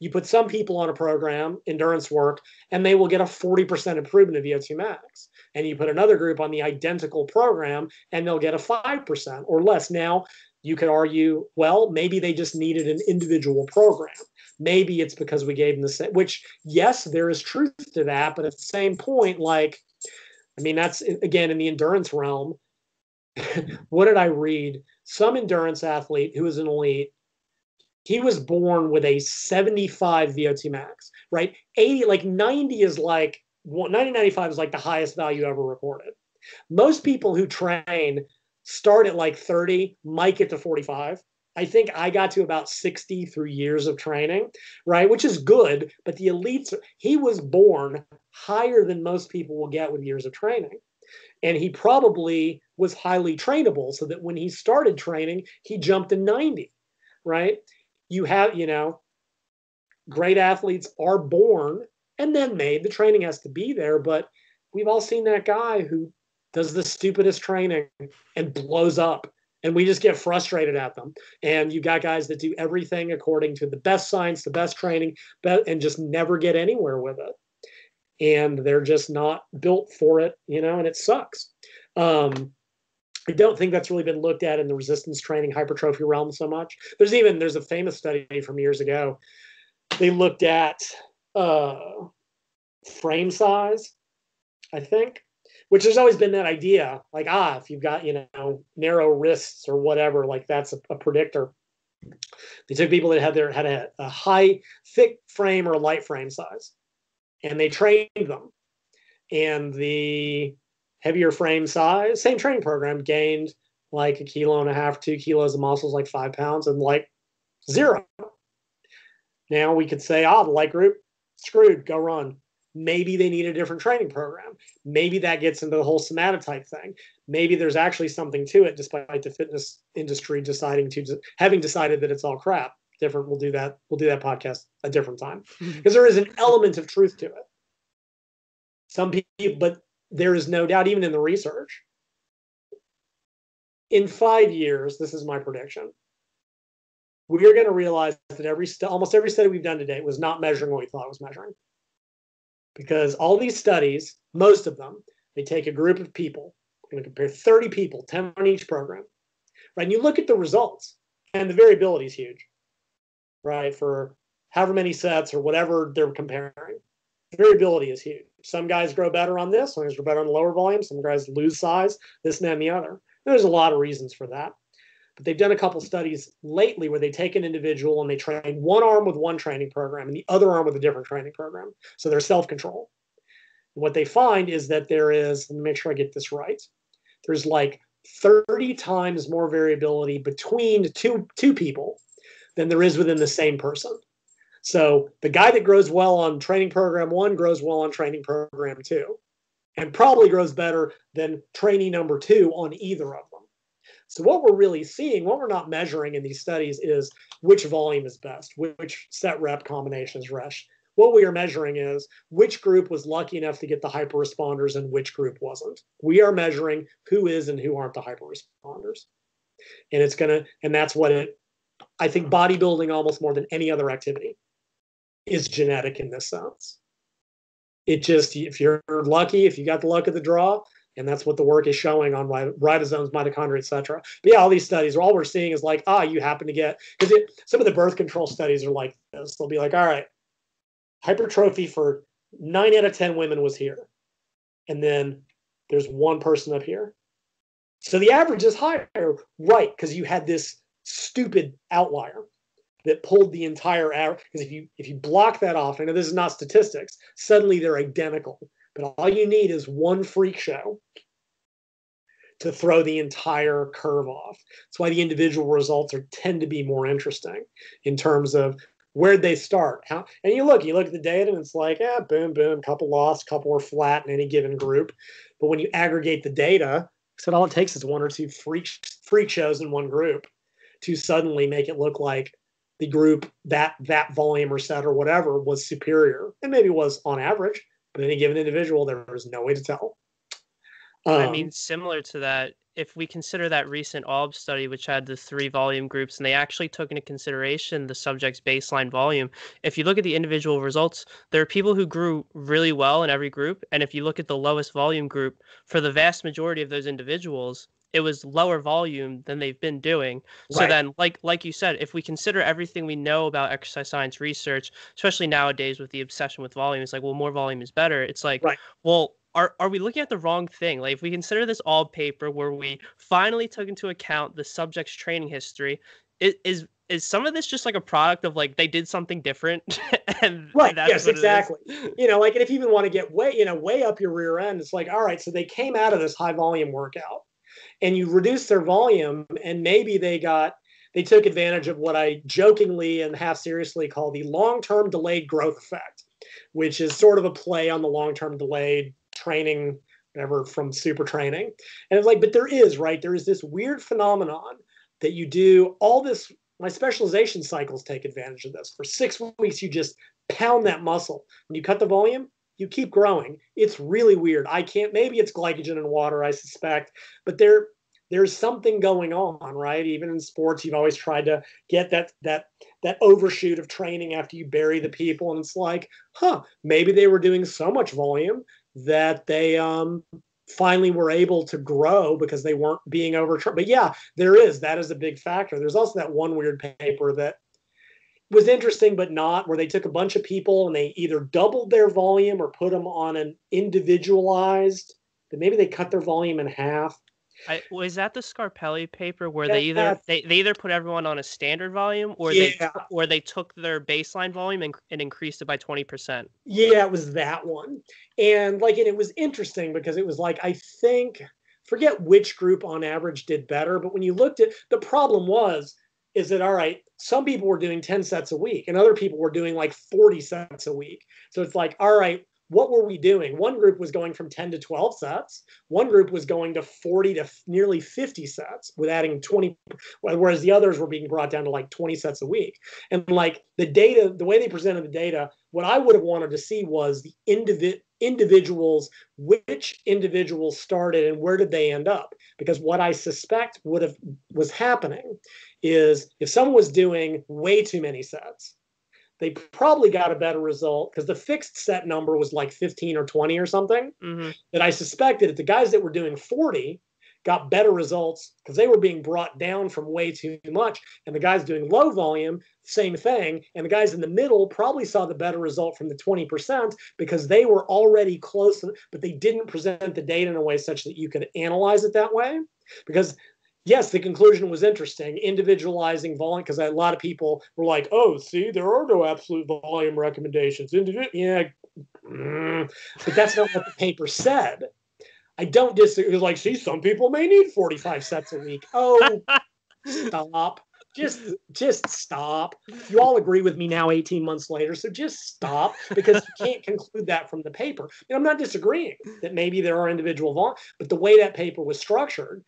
You put some people on a program, endurance work, and they will get a 40% improvement of VO2 max and you put another group on the identical program and they'll get a 5% or less. Now, you could argue, well, maybe they just needed an individual program. Maybe it's because we gave them the same, which, yes, there is truth to that. But at the same point, like, I mean, that's again in the endurance realm. what did I read? Some endurance athlete who was an elite, he was born with a 75 VO2 max, right? 80, like 90 is like 1995 is like the highest value ever recorded. Most people who train start at like 30, might get to 45. I think I got to about 60 through years of training, right? Which is good, but the elites, he was born higher than most people will get with years of training. And he probably was highly trainable so that when he started training, he jumped to 90, right? You have, you know, great athletes are born and then made. The training has to be there, but we've all seen that guy who does the stupidest training and blows up. And we just get frustrated at them. And you got guys that do everything according to the best science, the best training, and just never get anywhere with it. And they're just not built for it, you know, and it sucks. Um, I don't think that's really been looked at in the resistance training hypertrophy realm so much. There's even there's a famous study from years ago. They looked at uh, frame size, I think, which has always been that idea like, ah, if you've got, you know, narrow wrists or whatever, like that's a, a predictor. They took people that had their had a, a high, thick frame or light frame size, and they trained them. And the heavier frame size, same training program, gained like a kilo and a half, two kilos of muscles, like five pounds, and like zero. Now we could say, ah, the light group screwed, go run. Maybe they need a different training program. Maybe that gets into the whole somatotype thing. Maybe there's actually something to it, despite the fitness industry deciding to having decided that it's all crap. Different. We'll do that. We'll do that podcast a different time mm-hmm. because there is an element of truth to it. Some people, but there is no doubt, even in the research, in five years, this is my prediction we are going to realize that every st- almost every study we've done today was not measuring what we thought it was measuring. Because all these studies, most of them, they take a group of people, we're going to compare 30 people, 10 on each program, right? And you look at the results, and the variability is huge, right? For however many sets or whatever they're comparing, variability is huge. Some guys grow better on this, some guys grow better on the lower volume, some guys lose size, this and that and the other. There's a lot of reasons for that. But they've done a couple studies lately where they take an individual and they train one arm with one training program and the other arm with a different training program. So they're self control. What they find is that there is, let me make sure I get this right, there's like 30 times more variability between two, two people than there is within the same person. So the guy that grows well on training program one grows well on training program two, and probably grows better than trainee number two on either of. So what we're really seeing, what we're not measuring in these studies is which volume is best, which set rep combination is rush. What we are measuring is which group was lucky enough to get the hyper responders and which group wasn't. We are measuring who is and who aren't the hyper responders. And it's gonna, and that's what it, I think bodybuilding almost more than any other activity is genetic in this sense. It just, if you're lucky, if you got the luck of the draw, and that's what the work is showing on ribosomes, mitochondria, etc. But yeah, all these studies, all we're seeing is like, ah, you happen to get because some of the birth control studies are like this. They'll be like, all right, hypertrophy for nine out of ten women was here, and then there's one person up here. So the average is higher, right? Because you had this stupid outlier. that pulled the entire average. Because if you if you block that off, I know this is not statistics, suddenly they're identical. But all you need is one freak show to throw the entire curve off. That's why the individual results are tend to be more interesting in terms of where'd they start? How and you look, you look at the data and it's like, yeah, boom, boom, couple lost, couple were flat in any given group. But when you aggregate the data, so all it takes is one or two freak freak shows in one group to suddenly make it look like the group that that volume or set or whatever was superior. And maybe was on average, any given individual, there was no way to tell. Um, I mean, similar to that, if we consider that recent ALB study, which had the three volume groups, and they actually took into consideration the subject's baseline volume, if you look at the individual results, there are people who grew really well in every group. And if you look at the lowest volume group, for the vast majority of those individuals, it was lower volume than they've been doing. So then, like like you said, if we consider everything we know about exercise science research, especially nowadays with the obsession with volume, it's like, well, more volume is better. It's like, right. well, are are we looking at the wrong thing? Like if we consider this ALB paper where we finally took into account the subject's training history, is is, is some of this just like a product of like they did something different and right yes exactly you know like and if you even want to get way you know way up your rear end it's like all right so they came out of this high volume workout and you reduce their volume and maybe they got they took advantage of what i jokingly and half seriously call the long-term delayed growth effect which is sort of a play on the long-term delayed training, whatever, from super training. And it's like, but there is, right? There is this weird phenomenon that you do all this. My specialization cycles take advantage of this. For six weeks, you just pound that muscle. When you cut the volume, you keep growing. It's really weird. I can't, maybe it's glycogen and water, I suspect, but there, there's something going on, right? Even in sports, you've always tried to get that that that overshoot of training after you bury the people, and it's like, huh, maybe they were doing so much volume that they um, finally were able to grow because they weren't being overtrained. But yeah, there is that is a big factor. There's also that one weird paper that was interesting but not where they took a bunch of people and they either doubled their volume or put them on an individualized but maybe they cut their volume in half I, was that the Scarpelli paper where yeah, they either they, they either put everyone on a standard volume or yeah. they or they took their baseline volume and, and increased it by 20%. Yeah, it was that one. And like and it was interesting because it was like I think forget which group on average did better, but when you looked at the problem was is that all right, some people were doing 10 sets a week and other people were doing like 40 sets a week. So it's like, all right, what were we doing? One group was going from 10 to 12 sets. One group was going to 40 to nearly 50 sets with adding 20, whereas the others were being brought down to like 20 sets a week. And like the data, the way they presented the data, what I would have wanted to see was the individ, individuals, which individuals started and where did they end up? Because what I suspect would have was happening is if someone was doing way too many sets, they probably got a better result because the fixed set number was like 15 or 20 or something. Mm-hmm. That I suspected that the guys that were doing 40 got better results because they were being brought down from way too much. And the guys doing low volume, same thing. And the guys in the middle probably saw the better result from the 20% because they were already close, but they didn't present the data in a way such that you could analyze it that way. Because yes, the conclusion was interesting. Individualizing volume, because a lot of people were like, "Oh, see, there are no absolute volume recommendations." Individ- yeah, mm. but that's not what the paper said. I don't disagree. Like, see, some people may need forty-five sets a week. Oh, stop. Just, just stop. You all agree with me now, 18 months later. So just stop because you can't conclude that from the paper. And I'm not disagreeing that maybe there are individual volume, but the way that paper was structured,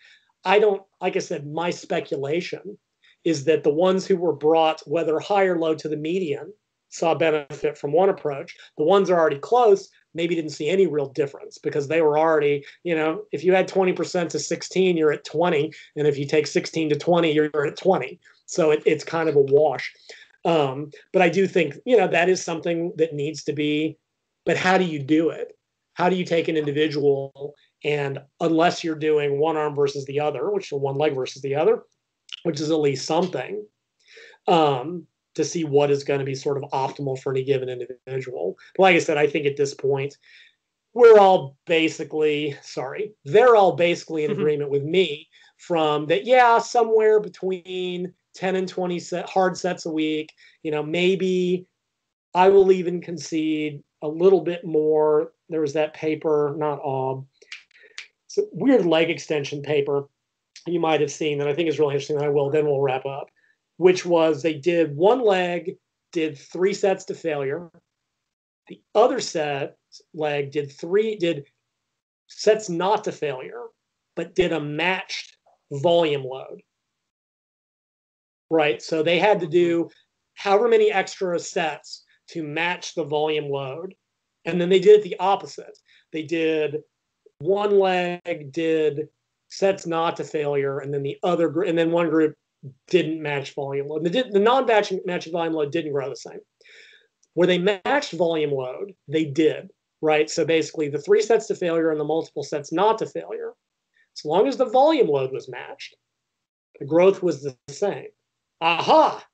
I don't, like I said, my speculation is that the ones who were brought, whether high or low to the median, saw benefit from one approach. The ones are already close maybe didn't see any real difference because they were already, you know, if you had 20% to 16, you're at 20. And if you take 16 to 20, you're at 20. So it, it's kind of a wash. Um, but I do think, you know, that is something that needs to be, but how do you do it? How do you take an individual and unless you're doing one arm versus the other, which is one leg versus the other, which is at least something, um, to see what is going to be sort of optimal for any given individual. But like I said, I think at this point, we're all basically, sorry, they're all basically in mm-hmm. agreement with me from that, yeah, somewhere between 10 and 20 set hard sets a week. You know, maybe I will even concede a little bit more. There was that paper, not all. It's a weird leg extension paper you might have seen that I think is really interesting. That I will. Then we'll wrap up. Which was they did one leg, did three sets to failure. The other set leg did three did sets not to failure, but did a matched volume load. Right. So they had to do however many extra sets to match the volume load. And then they did it the opposite. They did one leg did sets not to failure, and then the other group, and then one group didn't match volume load. The, the non-matching matching volume load didn't grow the same. Where they matched volume load, they did right. So basically, the three sets to failure and the multiple sets not to failure, as long as the volume load was matched, the growth was the same. Aha!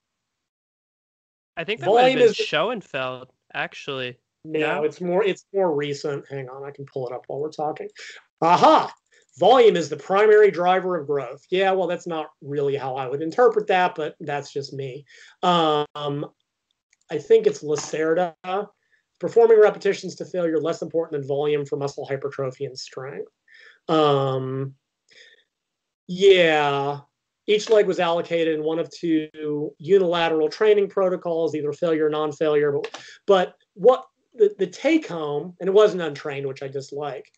I think that volume is Schoenfeld actually. No, yeah. it's more it's more recent. Hang on, I can pull it up while we're talking. Aha! Volume is the primary driver of growth. Yeah, well, that's not really how I would interpret that, but that's just me. Um, I think it's Lacerda. Performing repetitions to failure less important than volume for muscle hypertrophy and strength. Um, yeah, each leg was allocated in one of two unilateral training protocols, either failure or non-failure. But, but what the, the take home, and it wasn't untrained, which I dislike,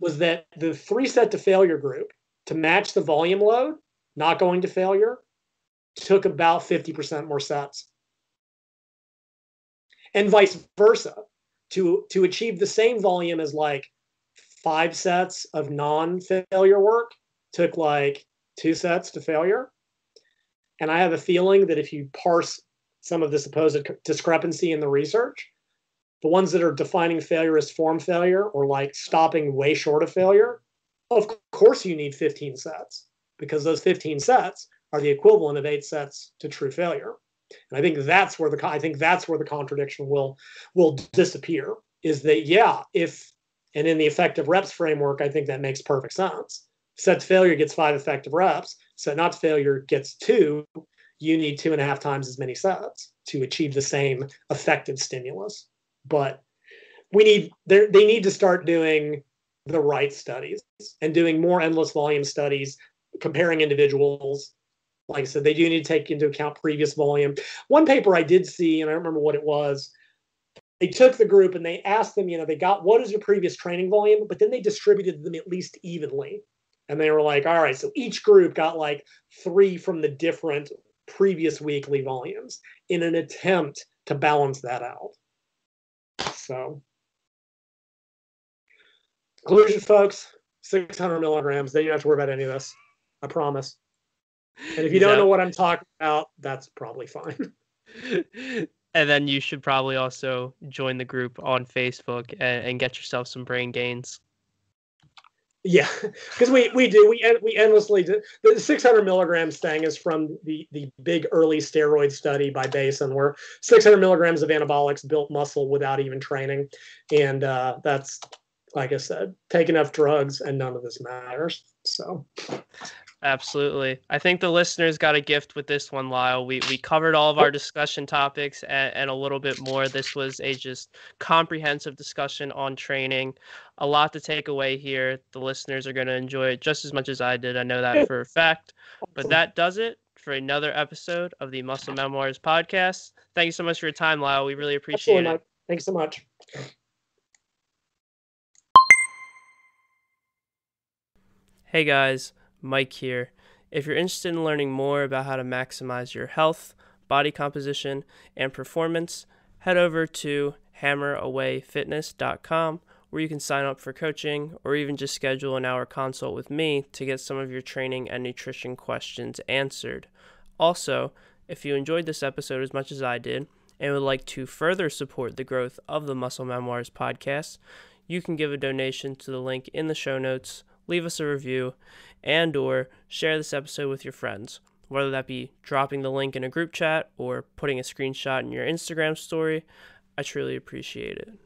was that the three set to failure group to match the volume load, not going to failure, took about 50% more sets. And vice versa. To, to achieve the same volume as like five sets of non failure work took like two sets to failure. And I have a feeling that if you parse some of the supposed discrepancy in the research, the ones that are defining failure as form failure or like stopping way short of failure, of course you need 15 sets because those 15 sets are the equivalent of eight sets to true failure. And I think that's where the I think that's where the contradiction will will disappear. Is that yeah, if and in the effective reps framework, I think that makes perfect sense. Set failure gets five effective reps. Set not failure gets two. You need two and a half times as many sets to achieve the same effective stimulus but we need they need to start doing the right studies and doing more endless volume studies comparing individuals. Like i said they do need to take into account previous volume. One paper i did see and i don't remember what it was they took the group and they asked them you know they got what is your previous training volume? But then they distributed them at least evenly. And they were like all right so each group got like three from the different previous weekly volumes in an attempt to balance that out so, conclusion, folks 600 milligrams. Then you don't have to worry about any of this. I promise. And if you don't know what I'm talking about, that's probably fine. and then you should probably also join the group on Facebook and, and get yourself some brain gains. Yeah, because we we do we we endlessly do. The 600 milligrams thing is from the the big early steroid study by Bhasin, where 600 milligrams of anabolics built muscle without even training, and uh, that's like I said, take enough drugs and none of this matters. So, Absolutely. I think the listeners got a gift with this one, Lyle. We we covered all of our discussion topics and, and, a little bit more. This was a just comprehensive discussion on training. A lot to take away here. The listeners are going to enjoy it just as much as I did. I know that for a fact. But that does it for another episode of the Muscle Memoirs podcast. Thank you so much for your time, Lyle. We really appreciate Absolutely, it. Thanks so much. Hey guys. Mike here. If you're interested in learning more about how to maximize your health, body composition, and performance, head over to hammerawayfitness.com where you can sign up for coaching or even just schedule an hour consult with me to get some of your training and nutrition questions answered. Also, if you enjoyed this episode as much as I did and would like to further support the growth of the Muscle Memoirs podcast, you can give a donation to the link in the show notes, leave us a review, and or share this episode with your friends, whether that be dropping the link in a group chat or putting a screenshot in your Instagram story. I truly appreciate it.